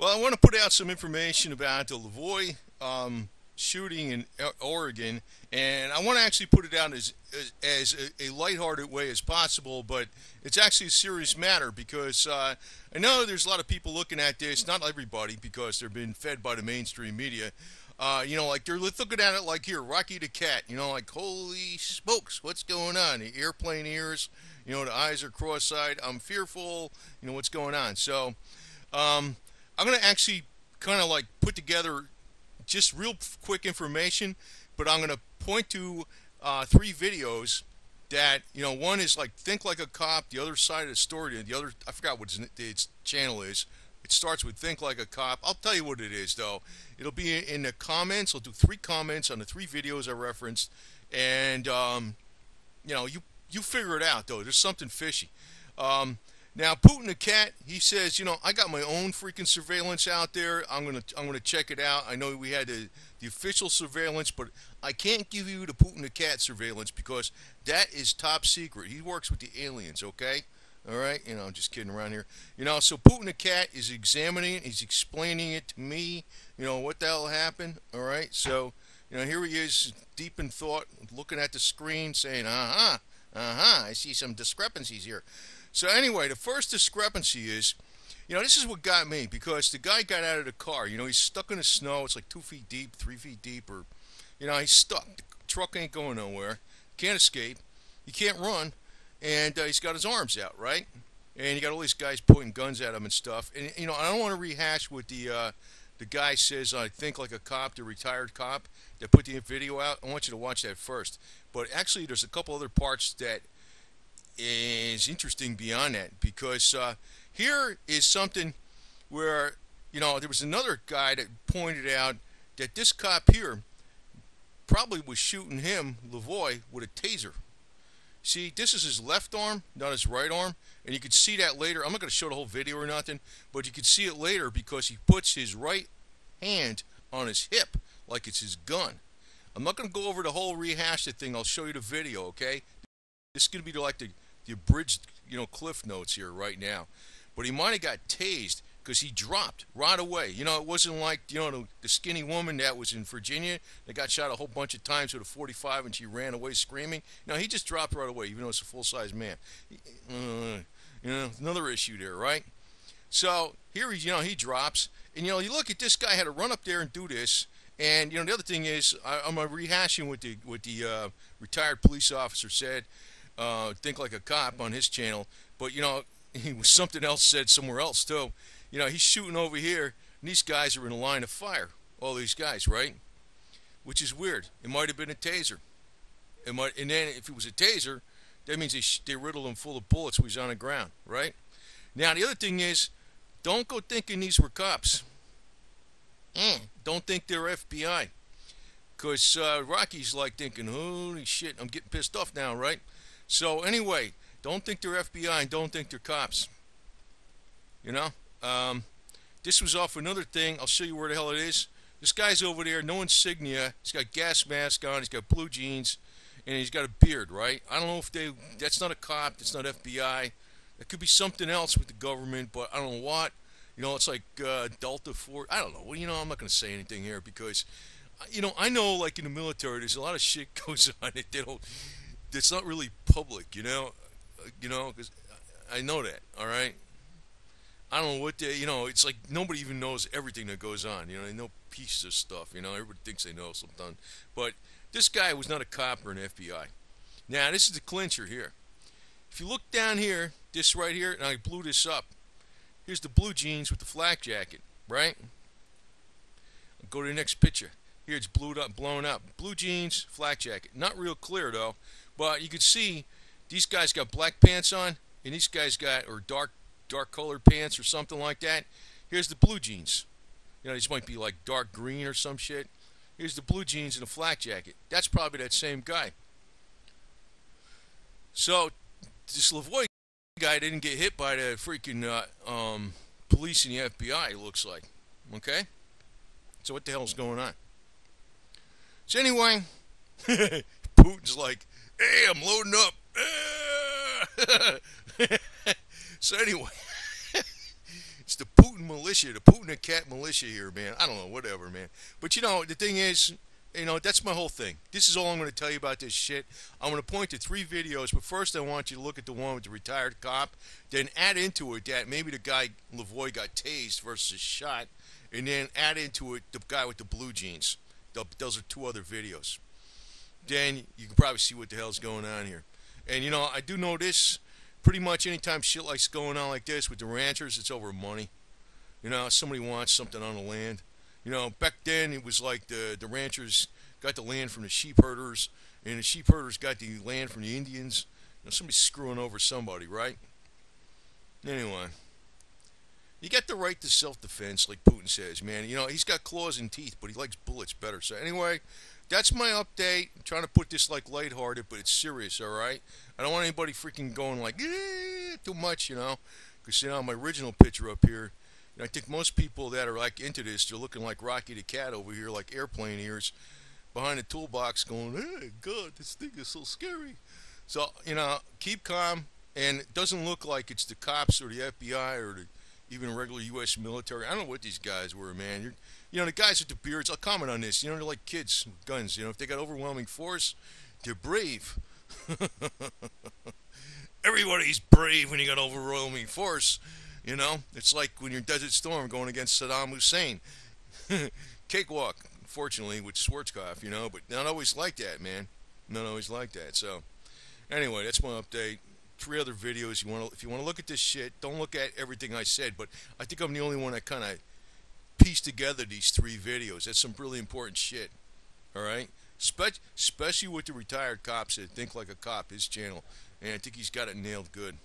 Well, I want to put out some information about the LaVoy um, shooting in Oregon, and I want to actually put it out as as, as a, lighthearted way as possible, but it's actually a serious matter because uh, I know there's a lot of people looking at this, not everybody, because they're being fed by the mainstream media. Uh, you know, like they're looking at it like here, Rocky the Cat. You know, like holy smokes, what's going on? The airplane ears. You know, the eyes are cross-eyed. I'm fearful. You know what's going on. So, um, I'm gonna actually kind of like put together just real quick information, but I'm gonna point to uh, three videos that you know. One is like think like a cop. The other side of the story, the other I forgot what its, its channel is. It starts with think like a cop. I'll tell you what it is though. It'll be in the comments. I'll do three comments on the three videos I referenced, and um, you know you you figure it out though. There's something fishy. Um, now Putin the cat, he says, you know, I got my own freaking surveillance out there. I'm gonna I'm gonna check it out. I know we had the the official surveillance, but I can't give you the Putin the cat surveillance because that is top secret. He works with the aliens, okay? All right, you know, I'm just kidding around here. You know, so Putin the cat is examining it. He's explaining it to me. You know what the hell happened. All right, so you know here he is, deep in thought, looking at the screen, saying, "Uh huh, uh huh. I see some discrepancies here." So anyway, the first discrepancy is, you know, this is what got me because the guy got out of the car. You know, he's stuck in the snow. It's like two feet deep, three feet deep, or, you know, he's stuck. The truck ain't going nowhere. Can't escape. He can't run, and uh, he's got his arms out, right? And you got all these guys pointing guns at him and stuff. And you know, I don't want to rehash what the uh, the guy says. I think like a cop, the retired cop that put the video out. I want you to watch that first. But actually, there's a couple other parts that is interesting beyond that because uh, here is something where you know there was another guy that pointed out that this cop here probably was shooting him LaVoy with a taser. See, this is his left arm, not his right arm, and you can see that later. I'm not going to show the whole video or nothing, but you can see it later because he puts his right hand on his hip like it's his gun. I'm not going to go over the whole rehash thing. I'll show you the video, okay? This is going to be like the the abridged, you know, cliff notes here right now. But he might have got tased because he dropped right away. You know, it wasn't like, you know, the, skinny woman that was in Virginia that got shot a whole bunch of times with a 45 and she ran away screaming. No, he just dropped right away, even though it's a full size man. Uh, you know, another issue there, right? So here, he, you know, he drops. And, you know, you look at this guy had to run up there and do this. And, you know, the other thing is, I, am rehashing what the, what the uh, retired police officer said uh, Think Like a Cop on his channel. But, you know, he was something else said somewhere else, too. You know, he's shooting over here, and these guys are in a line of fire. All these guys, right? Which is weird. It might have been a taser. It might, and then if it was a taser, that means they, they riddled him full of bullets when he's on the ground, right? Now, the other thing is, don't go thinking these were cops. Mm, don't think they're FBI. Because uh, Rocky's like thinking, holy shit, I'm getting pissed off now, right? So anyway, don't think they're FBI and don't think they're cops. You know? Um, this was off another thing. I'll show you where the hell it is. This guy's over there, no insignia. He's got gas mask on. He's got blue jeans, and he's got a beard. Right? I don't know if they. That's not a cop. That's not FBI. That could be something else with the government, but I don't know what. You know, it's like uh, Delta Force. I don't know. Well, you know, I'm not going to say anything here because, you know, I know like in the military, there's a lot of shit goes on that they don't it's not really public, you know, you know, because I know that. All right. I don't know what they, you know, it's like nobody even knows everything that goes on. You know, they know pieces of stuff. You know, everybody thinks they know something. But this guy was not a cop or an FBI. Now, this is the clincher here. If you look down here, this right here, and I blew this up. Here's the blue jeans with the flak jacket, right? Go to the next picture. Here it's blued up, blown up. Blue jeans, flak jacket. Not real clear though. But you can see these guys got black pants on, and these guys got or dark dark colored pants or something like that. Here's the blue jeans. You know, these might be like dark green or some shit. Here's the blue jeans and a flak jacket. That's probably that same guy. So this LaVoy guy didn't get hit by the freaking uh, um, police and the FBI. It looks like. Okay. So what the hell's going on? So anyway, Putin's like, Hey, I'm loading up. so anyway, It's the Putin militia, the Putin and cat militia here, man. I don't know, whatever, man. But you know, the thing is, you know, that's my whole thing. This is all I'm going to tell you about this shit. I'm going to point to three videos, but first I want you to look at the one with the retired cop, then add into it that maybe the guy LaVoy got tased versus shot, and then add into it the guy with the blue jeans. Those are two other videos. Then you can probably see what the hell's going on here. And you know, I do know this. Pretty much anytime shit like's going on like this with the ranchers, it's over money. You know, somebody wants something on the land you know, back then it was like the the ranchers got the land from the sheep herders, and the sheep herders got the land from the Indians. You know, somebody's screwing over somebody, right? Anyway, you got the right to self-defense, like Putin says, man. You know, he's got claws and teeth, but he likes bullets better. So anyway, that's my update. I'm trying to put this like lighthearted, but it's serious, all right? I don't want anybody freaking going like eh, too much, you know, because you know my original picture up here and I think most people that are like into this, they're looking like Rocky the Cat over here, like airplane ears, behind the toolbox, going, "Hey, God, this thing is so scary." So you know, keep calm, and it doesn't look like it's the cops or the FBI or the, even regular U.S. military. I don't know what these guys were, man. You're, you know, the guys with the beards. I'll comment on this. You know, they're like kids with guns. You know, if they got overwhelming force, they're brave. Everybody's brave when you got overwhelming force. You know, it's like when you're Desert Storm going against Saddam Hussein. Cakewalk, fortunately, with Schwarzkopf, you know, but not always like that, man. Not always like that. So, anyway, that's my update. Three other videos. You want to, if you want to look at this shit, don't look at everything I said, but I think I'm the only one that kind of pieced together these three videos. That's some really important shit. All right, Spe- especially with the retired cops that think like a cop. His channel, and I think he's got it nailed good.